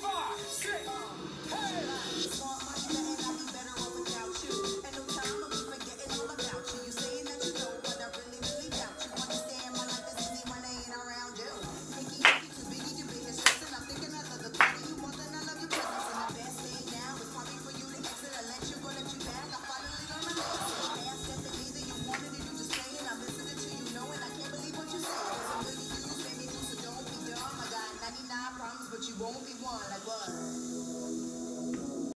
Five, six! won't be one like one.